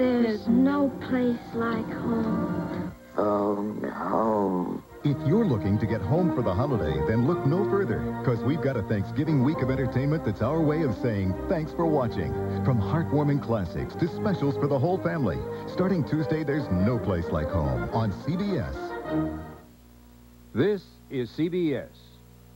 There's no place like home. Phone home. If you're looking to get home for the holiday, then look no further, because we've got a Thanksgiving week of entertainment that's our way of saying thanks for watching. From heartwarming classics to specials for the whole family. Starting Tuesday, there's no place like home on CBS. This is CBS.